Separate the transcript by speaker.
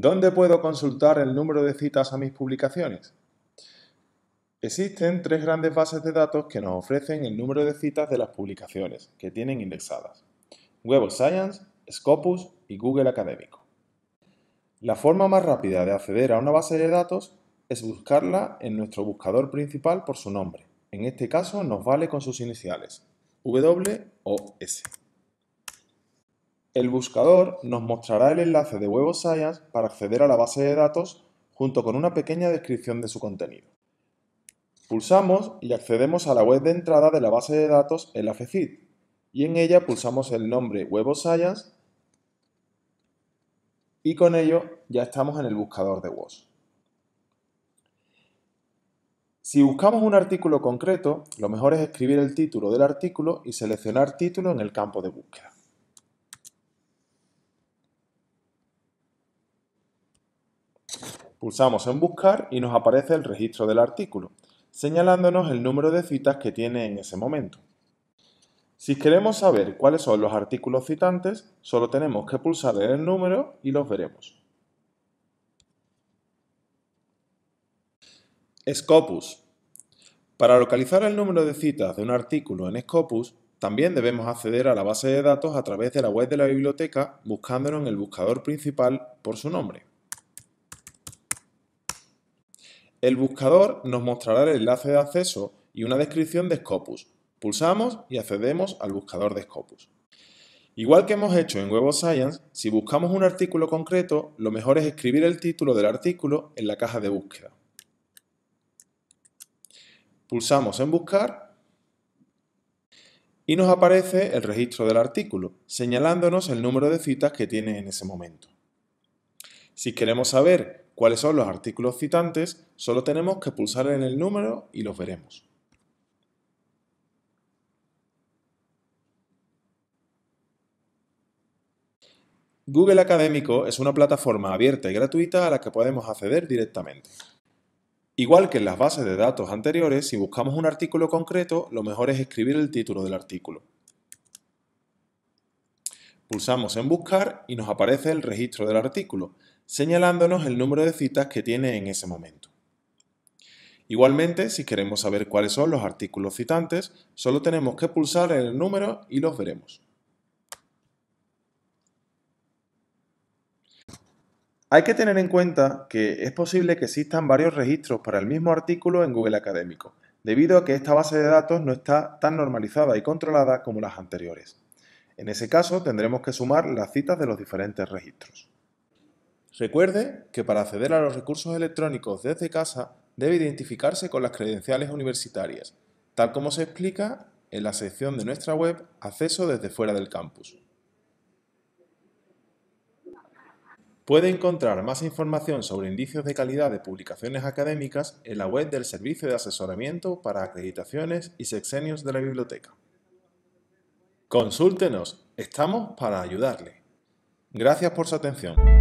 Speaker 1: ¿Dónde puedo consultar el número de citas a mis publicaciones? Existen tres grandes bases de datos que nos ofrecen el número de citas de las publicaciones que tienen indexadas. Web of Science, Scopus y Google Académico. La forma más rápida de acceder a una base de datos es buscarla en nuestro buscador principal por su nombre. En este caso nos vale con sus iniciales, W o S. El buscador nos mostrará el enlace de Web of para acceder a la base de datos junto con una pequeña descripción de su contenido. Pulsamos y accedemos a la web de entrada de la base de datos en la FECID y en ella pulsamos el nombre Web of y con ello ya estamos en el buscador de WOS. Si buscamos un artículo concreto, lo mejor es escribir el título del artículo y seleccionar título en el campo de búsqueda. Pulsamos en Buscar y nos aparece el registro del artículo, señalándonos el número de citas que tiene en ese momento. Si queremos saber cuáles son los artículos citantes, solo tenemos que pulsar en el número y los veremos. Scopus. Para localizar el número de citas de un artículo en Scopus, también debemos acceder a la base de datos a través de la web de la biblioteca buscándolo en el buscador principal por su nombre. El buscador nos mostrará el enlace de acceso y una descripción de Scopus, Pulsamos y accedemos al buscador de Scopus. Igual que hemos hecho en Web of Science, si buscamos un artículo concreto, lo mejor es escribir el título del artículo en la caja de búsqueda. Pulsamos en Buscar y nos aparece el registro del artículo, señalándonos el número de citas que tiene en ese momento. Si queremos saber cuáles son los artículos citantes, solo tenemos que pulsar en el número y los veremos. Google Académico es una plataforma abierta y gratuita a la que podemos acceder directamente. Igual que en las bases de datos anteriores, si buscamos un artículo concreto, lo mejor es escribir el título del artículo. Pulsamos en Buscar y nos aparece el registro del artículo, señalándonos el número de citas que tiene en ese momento. Igualmente, si queremos saber cuáles son los artículos citantes, solo tenemos que pulsar en el número y los veremos. Hay que tener en cuenta que es posible que existan varios registros para el mismo artículo en Google Académico, debido a que esta base de datos no está tan normalizada y controlada como las anteriores. En ese caso tendremos que sumar las citas de los diferentes registros. Recuerde que para acceder a los recursos electrónicos desde casa debe identificarse con las credenciales universitarias, tal como se explica en la sección de nuestra web Acceso desde fuera del campus. Puede encontrar más información sobre indicios de calidad de publicaciones académicas en la web del Servicio de Asesoramiento para Acreditaciones y Sexenios de la Biblioteca. Consúltenos, estamos para ayudarle. Gracias por su atención.